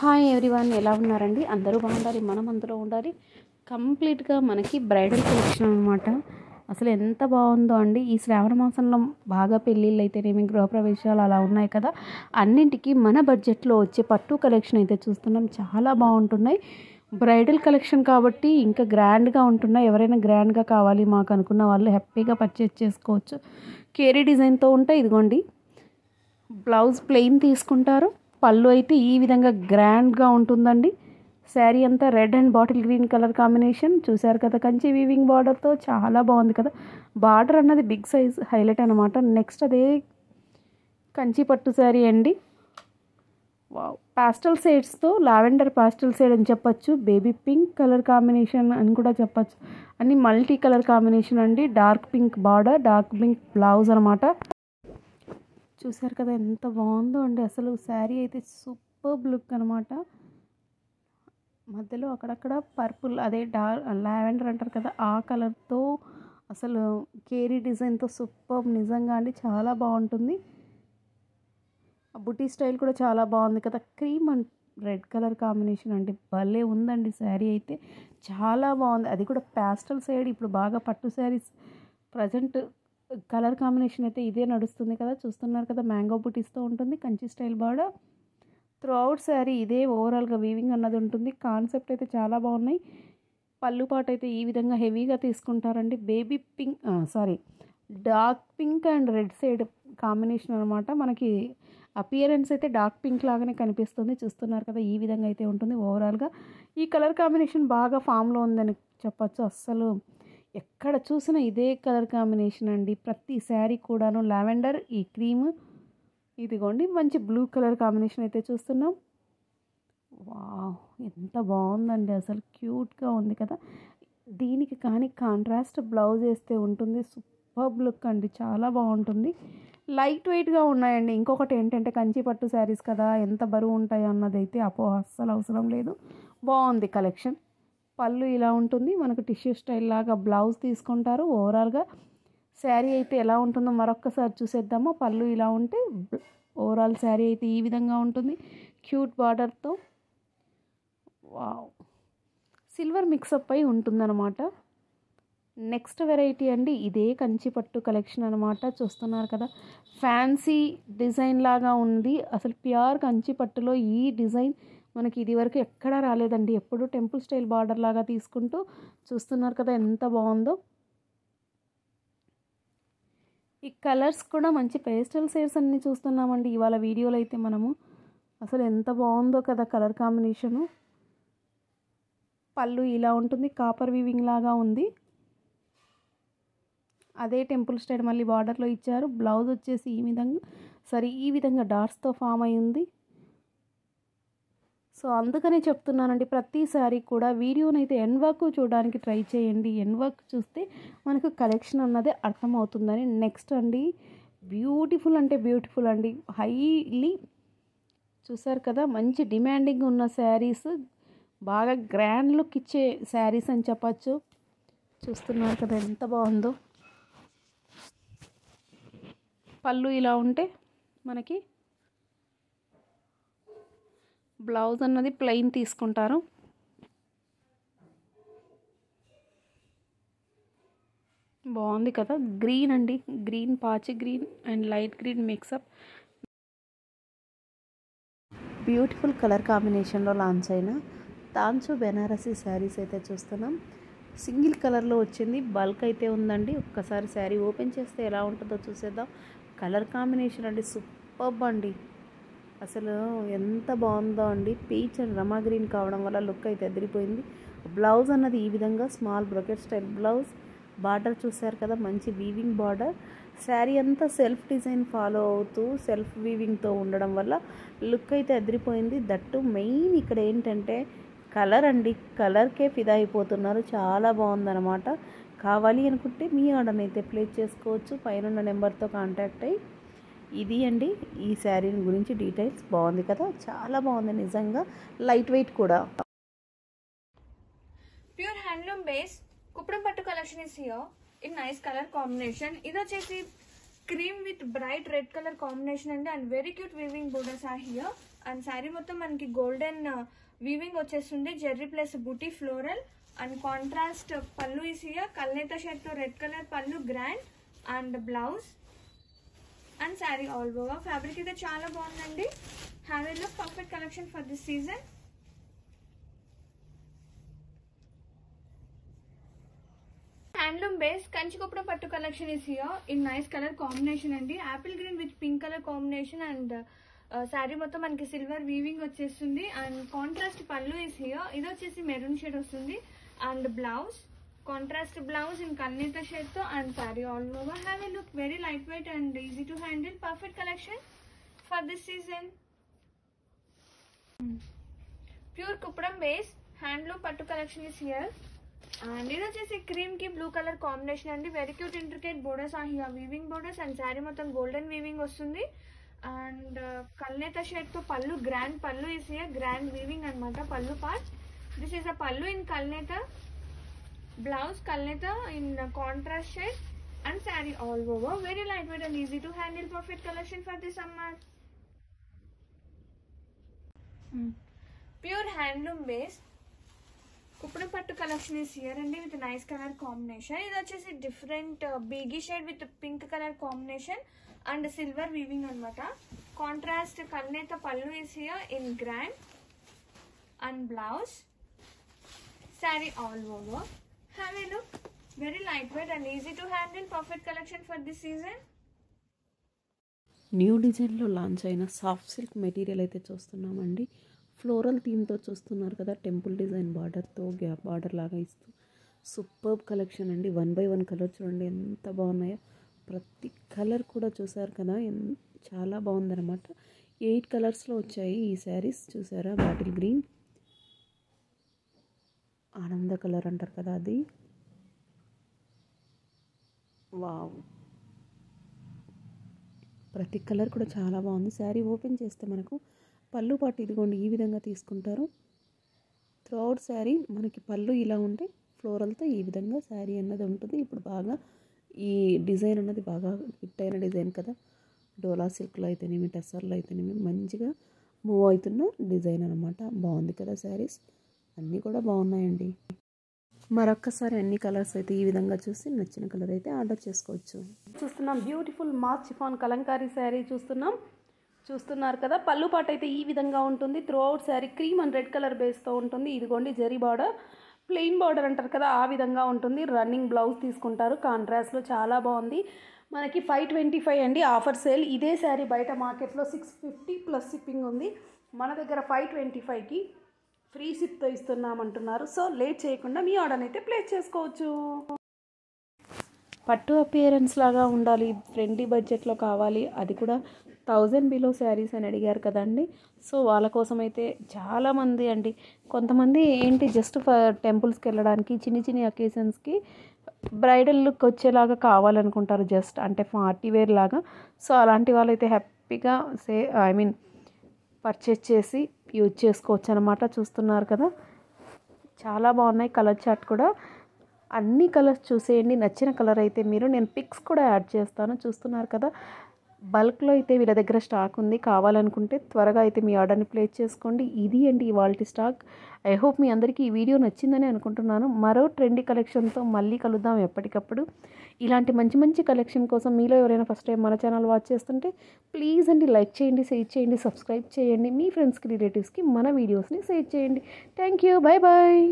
Hi everyone ఎలా ఉన్నారండి? అందరూ బాగుండాలి మనం అందులో ఉండాలి. కంప్లీట్గా మనకి బ్రైడల్ కలెక్షన్ అనమాట అసలు ఎంత బాగుందో అండి. ఈ శ్రావణ మాసంలో బాగా పెళ్ళిళ్ళు అయితేనేమి గృహప్రవేశాలు అలా ఉన్నాయి కదా. అన్నింటికి మన బడ్జెట్లో వచ్చే పట్టు కలెక్షన్ అయితే చూస్తున్నాం. చాలా బాగుంటున్నాయి. బ్రైడల్ కలెక్షన్ కాబట్టి ఇంకా గ్రాండ్గా ఉంటున్నాయి. ఎవరైనా గ్రాండ్గా కావాలి మాకు అనుకున్న వాళ్ళు హ్యాపీగా పర్చేస్ చేసుకోవచ్చు. కేరీ డిజైన్తో ఉంటాయి ఇదిగోండి. బ్లౌజ్ ప్లెయిన్ తీసుకుంటారు. పళ్ళు అయితే ఈ విధంగా గ్రాండ్గా ఉంటుందండి. శారీ అంతా red and bottle green colour combination చూశారు కదా కంచి వీవింగ్ బార్డర్తో చాలా బాగుంది కదా. బార్డర్ అన్నది బిగ్ సైజ్ హైలైట్ అనమాట నెక్స్ట్ అదే కంచి పట్టు శారీ అండి. పాస్టల్ షేడ్స్తో లావెండర్ పాస్టల్ షేడ్ అని చెప్పొచ్చు. బేబీ పింక్ కలర్ కాంబినేషన్ అని కూడా చెప్పచ్చు. అన్ని మల్టీ కలర్ కాంబినేషన్ అండి. Dark pink border dark pink blouse అనమాట చూసారు కదా ఎంత బాగుందో అండి. అసలు శారీ అయితే సూపర్ లుక్ అనమాట మధ్యలో అక్కడక్కడ పర్పుల్ అదే డార్ లావెండర్ అంటారు కదా ఆ కలర్తో అసలు కేరీ డిజైన్తో సూపర్. నిజంగా అండి చాలా బాగుంటుంది. ఆ బుటీ స్టైల్ కూడా చాలా బాగుంది కదా. Cream and red colour combination అండి. భలే ఉందండి శారీ అయితే. చాలా బాగుంది. అది కూడా ప్యాస్టల్ సైడ్ ఇప్పుడు బాగా పట్టు శారీస్ ప్రజెంట్ కలర్ కాంబినేషన్ అయితే ఇదే నడుస్తుంది కదా. చూస్తున్నారు కదా మ్యాంగో బుటీస్తో ఉంటుంది Kanchi style border. Through sari ఇదే ఓవరాల్గా వీవింగ్ అన్నది ఉంటుంది. కాన్సెప్ట్ అయితే చాలా బాగున్నాయి. పళ్ళు పాట అయితే ఈ విధంగా హెవీగా తీసుకుంటారండి. Baby pink sari dark pink and red side combination అనమాట మనకి అపియరెన్స్ అయితే డార్క్ పింక్ లాగానే కనిపిస్తుంది. చూస్తున్నారు కదా ఈ విధంగా అయితే ఉంటుంది ఓవరాల్గా. ఈ కలర్ కాంబినేషన్ బాగా ఫామ్లో ఉందని చెప్పచ్చు. అస్సలు ఎక్కడ చూసినా ఇదే కలర్ కాంబినేషన్ అండి. ప్రతి శారీ కూడాను లావెండర్ ఈ క్రీమ్. ఇదిగోండి మంచి బ్లూ కలర్ కాంబినేషన్ అయితే చూస్తున్నాం. వావ్ ఎంత బాగుందండి. అసలు క్యూట్గా ఉంది కదా. దీనికి కానీ కాంట్రాస్ట్ బ్లౌజ్ వేస్తే ఉంటుంది. సూపర్ లుక్ అండి. చాలా బాగుంటుంది. లైట్ వెయిట్గా ఉన్నాయండి. ఇంకొకటి ఏంటంటే కంచి పట్టు శారీస్ కదా. ఎంత బరువు ఉంటాయో అన్నది అయితే అపో అస్సలు అవసరం లేదు. బాగుంది కలెక్షన్. పళ్ళు ఇలా ఉంటుంది. మనకు టిష్యూ స్టైల్ లాగా బ్లౌజ్ తీసుకుంటారు. ఓవరాల్గా శారీ అయితే ఎలా ఉంటుందో మరొక్కసారి చూసేద్దామో. పళ్ళు ఇలా ఉంటే ఓవరాల్ శారీ అయితే ఈ విధంగా ఉంటుంది. క్యూట్ బార్డర్తో వావ్ సిల్వర్ మిక్సప్ అయి ఉంటుందన్నమాట. నెక్స్ట్ వెరైటీ అండి. ఇదే కంచిపట్టు కలెక్షన్ అనమాట చూస్తున్నారు కదా. ఫ్యాన్సీ డిజైన్ లాగా ఉంది. అసలు ప్యూర్ కంచిపట్టులో ఈ డిజైన్ మనకి ఇది వరకు ఎక్కడా రాలేదండి. ఎప్పుడు టెంపుల్ స్టైల్ బార్డర్ లాగా తీసుకుంటూ చూస్తున్నారు కదా ఎంత బాగుందో. ఈ కలర్స్ కూడా మంచి పేస్టల్ షేడ్స్ అన్నీ చూస్తున్నామండి. ఇవాళ వీడియోలో అయితే మనము అసలు ఎంత బాగుందో కదా కలర్ కాంబినేషను. పళ్ళు ఇలా ఉంటుంది కాపర్ వీవింగ్ లాగా ఉంది. అదే టెంపుల్ స్టైల్ మళ్ళీ బార్డర్లో ఇచ్చారు. బ్లౌజ్ వచ్చేసి ఈ విధంగా సరే ఈ విధంగా డాట్స్తో ఫామ్ అయి ఉంది సో అందుకనే చెప్తున్నానండి ప్రతి కూడా వీడియోనైతే ఎన్ వర్క్ చూడడానికి ట్రై చేయండి. ఎన్ వర్క్ చూస్తే మనకు కలెక్షన్ అన్నదే అర్థమవుతుందని. నెక్స్ట్ అండి బ్యూటిఫుల్ అంటే బ్యూటిఫుల్ అండి. హైలీ చూసారు కదా మంచి డిమాండింగ్ ఉన్న శారీస్ బాగా గ్రాండ్ లుక్ ఇచ్చే శారీస్ అని చెప్పచ్చు. చూస్తున్నారు కదా ఎంత బాగుందో. పళ్ళు ఇలా ఉంటే మనకి బ్లౌజ్ అన్నది ప్లెయిన్ తీసుకుంటారు. బాగుంది కదా? గ్రీన్ అండి. గ్రీన్ పాచి green and light green mix up. Beautiful colour కాంబినేషన్లో లాంచ్ అయిన తాంచు బెనారసీ శారీస్ అయితే చూస్తున్నాం. సింగిల్ కలర్లో వచ్చింది. బల్క్ అయితే ఉందండి. ఒక్కసారి శారీ ఓపెన్ చేస్తే ఎలా ఉంటుందో చూసేద్దాం. కలర్ కాంబినేషన్ అండి. సూపర్బ్ అండి. అసలు ఎంత బాగుందో అండి. పీచ్ అండ్ రమా గ్రీన్ కావడం వల్ల లుక్ అయితే ఎదిరిపోయింది. బ్లౌజ్ అన్నది ఈ విధంగా small brocade style blouse border చూసారు కదా మంచి వీవింగ్ బార్డర్ శారీ అంతా సెల్ఫ్ డిజైన్ ఫాలో అవుతూ సెల్ఫ్ వీవింగ్తో ఉండడం వల్ల లుక్ అయితే అదిరిపోయింది దట్టు మెయిన్ ఇక్కడ ఏంటంటే కలర్ అండి. కలర్కే ఫిదా అయిపోతున్నారు. చాలా బాగుందన్నమాట. కావాలి అనుకుంటే మీ ఆర్డర్ని అయితే ప్లేస్ చేసుకోవచ్చు. పైన నెంబర్తో కాంటాక్ట్ అయ్యి ఇది అండి. ఈ శారీ గురించి డీటెయిల్స్ బాగుంది కదా? చాలా బాగుంది నిజంగా. లైట్ వెయిట్ కూడా. ప్యూర్ హ్యాండ్లూమ్ బేస్ కుప్పడం పట్టు collection is here in nice colour combination ఇది వచ్చేసి cream with bright red colour combination అండి. And very cute weaving borders are here and sari మొత్తం మనకి గోల్డెన్ వీవింగ్ వచ్చేస్తుంది. Zari plus buti floral and contrast pallu ఈసియా కల్నేత షర్ట్తో red colour pallu grand and blouse and sari all over fabric అయితే చాలా బాగుందండి. Have a look perfect collection for this season handloom base Kanchi Kuppadam పట్టు collection is here in nice colour combination అండి apple green with pink colour combination and sari మొత్తం మనకి silver weaving వచ్చేస్తుంది. And contrast pallu is here ఇది వచ్చేసి maroon shade వస్తుంది. And blouse contrast blouse in కన్నీత షేడ్తో and sari all over have look very light weight and easy to handle perfect collection for this season pure Kuppadam base handloom పట్టు collection is here and ఇది వచ్చేసి క్రీమ్కి blue colour combination అండి. Very cute intricate borders ఆ weaving borders and sari మొత్తం golden weaving వస్తుంది. And కల్నేత షేడ్తో పళ్ళు గ్రాండ్ పళ్ళు ఇస్ హియర్ గ్రాండ్ వీవింగ్ అనమాట పళ్ళు part this is a pallu in కల్నేత. Blouse కల్నేత in contrast shade and sari all over very light weight and easy to handle perfect collection for this summer pure handloom base Kuppadam పట్టు collection is here అండి with nice colour combination ఇది వచ్చేసి different beige shade with pink colour combination and silver weaving అనమాట contrast కల్నేత pallu is here in grand and blouse sari all over Have a look. Very light and and easy to handle perfect collection for this new డిజైన్లో launch అయిన soft silk material అయితే చూస్తున్నామండి. Floral థీమ్తో చూస్తున్నారు కదా temple design బార్డర్తో gap border లాగా ఇస్తూ. సూపర్బ్ కలెక్షన్ అండి. వన్ బై వన్ కలర్ చూడండి ఎంత బాగున్నాయో. ప్రతి కలర్ కూడా చూసారు కదా ఎన్- చాలా బాగుందన్నమాట. ఎయిట్ కలర్స్లో వచ్చాయి ఈ శారీస్ చూసారా? బాటిల్ గ్రీన్ ఆనంద కలర్ అంటారు కదా అది. వావ్. ప్రతి కలర్ కూడా చాలా బాగుంది. శారీ ఓపెన్ చేస్తే మనకు పళ్ళు పాటు ఇదిగోండి ఈ విధంగా తీసుకుంటారు. త్రూఅవుట్ శారీ మనకి పళ్ళు ఇలా ఉంటే ఫ్లోరల్తో ఈ విధంగా శారీ అన్నది ఉంటుంది. ఇప్పుడు బాగా ఈ డిజైన్ అన్నది బాగా హిట్ అయిన డిజైన్ కదా. డోలా సిల్క్లో అయితేనేమి టెస్సర్లో అయితేనేమి మంచిగా మూవ్ అవుతున్న డిజైన్ అనమాట బాగుంది కదా శారీస్. అన్నీ కూడా బాగున్నాయండి. మరొక్కసారి అన్ని కలర్స్ అయితే ఈ విధంగా చూసి నచ్చిన కలర్ అయితే ఆర్డర్ చేసుకోవచ్చు. చూస్తున్నాం beautiful mass chiffon Kalamkari sari చూస్తున్నాం. చూస్తున్నారు కదా పళ్ళు పాట అయితే ఈ విధంగా ఉంటుంది. Through sari cream and red colour బేస్తో ఉంటుంది. ఇదిగోండి జరీ బార్డర్. ప్లెయిన్ బార్డర్ అంటారు కదా ఆ విధంగా ఉంటుంది. రన్నింగ్ బ్లౌజ్ తీసుకుంటారు. కాంట్రాస్ట్లో చాలా బాగుంది. మనకి ఫైవ్ ట్వంటీ ఫైవ్ అండి ఆఫర్ సేల్. ఇదే శారీ బయట మార్కెట్లో సిక్స్ ఫిఫ్టీ ప్లస్ షిప్పింగ్ ఉంది. మన దగ్గర ఫైవ్ ట్వంటీ ఫైవ్కి ఫ్రీ సిప్తో ఇస్తున్నామంటున్నారు. సో లేట్ చేయకుండా మీ ఆర్డర్ అయితే ప్లేస్ చేసుకోవచ్చు. పట్టు అపియరెన్స్ లాగా ఉండాలి. ఫ్రెండ్లీ బడ్జెట్లో కావాలి. అది కూడా థౌజండ్ బిలో శారీస్ అని అడిగారు కదండి. సో వాళ్ళ కోసం అయితే చాలామంది అండి. కొంతమంది ఏంటి జస్ట్ టెంపుల్స్కి వెళ్ళడానికి చిన్న చిన్న అకేషన్స్కి బ్రైడల్ లుక్ వచ్చేలాగా కావాలనుకుంటారు జస్ట్. అంటే పార్టీ వేర్ లాగా. సో అలాంటి వాళ్ళైతే హ్యాపీగా సే ఐ మీన్ పర్చేస్ చేసి యూజ్ చేసుకోవచ్చు అనమాట చూస్తున్నారు కదా. చాలా బాగున్నాయి కలర్ చార్ట్ కూడా. అన్ని కలర్స్ చూసేయండి నచ్చిన కలర్ అయితే మీరు. నేను పిక్స్ కూడా యాడ్ చేస్తాను చూస్తున్నారు కదా. బల్క్లో అయితే వీళ్ళ దగ్గర స్టాక్ ఉంది. కావాలనుకుంటే త్వరగా అయితే మీ ఆర్డర్ని ప్లేస్ చేసుకోండి. ఇది అండి ఇవాళ స్టాక్. ఐ హోప్ మీ అందరికీ ఈ వీడియో నచ్చిందని అనుకుంటున్నాను. మరో ట్రెండీ కలెక్షన్తో మళ్ళీ కలుద్దాం ఎప్పటికప్పుడు. ఇలాంటి మంచి మంచి కలెక్షన్ కోసం మీలో ఎవరైనా ఫస్ట్ టైం మన ఛానల్ వాచ్ చేస్తుంటే ప్లీజ్ అండి లైక్ చేయండి షేర్ చేయండి సబ్స్క్రైబ్ చేయండి. మీ ఫ్రెండ్స్కి రిలేటివ్స్కి మన వీడియోస్ని షేర్ చేయండి. Thank you bye bye